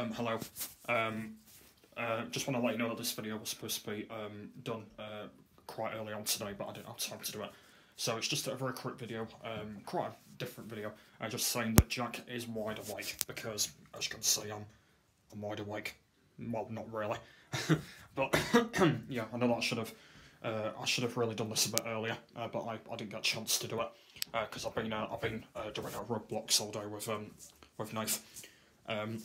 Um, hello. Um, uh, just want to let you know that this video was supposed to be um, done uh, quite early on today, but I didn't have time to do it. So it's just a very quick video, um, quite a different video, uh, just saying that Jack is wide awake, because, as you can see, I'm, I'm wide awake. Well, not really. but, yeah, I know that I should have uh, I should have really done this a bit earlier, uh, but I, I didn't get a chance to do it because uh, I've been uh, I've been uh, doing uh, Roblox all day with um, with Knife. Um,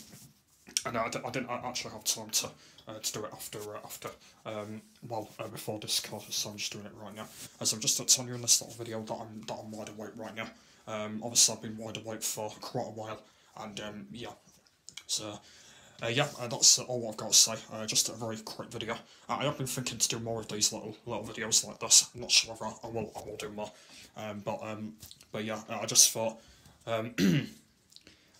and I didn't actually have time to uh, to do it after uh, after um, well uh, before Discord, so I'm just doing it right now. As I'm just telling you in this little video that I'm that I'm wide awake right now. Um, obviously I've been wide awake for quite a while, and um, yeah, so. Uh, yeah, uh, that's all I've got to say. Uh, just a very quick video. Uh, I have been thinking to do more of these little little videos like this. I'm not sure if I, I will I will do more. Um, but um, but yeah, I just thought um,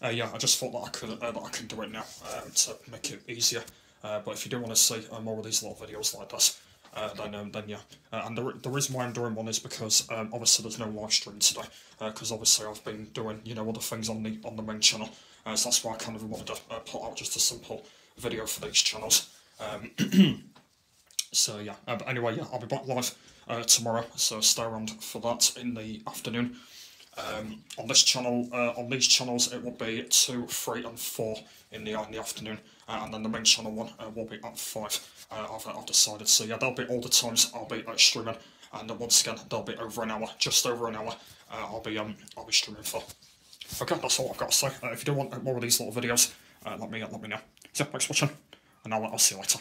Uh, yeah, I just thought that I could uh, that I do it now um, to make it easier. Uh, but if you do want to see uh, more of these little videos like this, uh, then um, then yeah. Uh, and the, the reason why I'm doing one is because um, obviously there's no live stream today, because obviously I've been doing you know other things on the on the main channel, so that's why I kind of wanted to put out just a simple video for these channels. Um, so yeah, but anyway, yeah, I'll be back live tomorrow, so stay around for that in the afternoon. Um, on this channel, uh, on these channels, it will be two, three, and four in the in the afternoon, uh, and then the main channel one uh, will be at five. Uh, I've, I've decided. So yeah, there'll be all the times I'll be uh, streaming, and once again, there'll be over an hour, just over an hour. Uh, I'll be um I'll be streaming for. Okay, that's all I've got to say. if you do want more of these little videos, let me let me know. So thanks for watching, and I'll I'll see you later.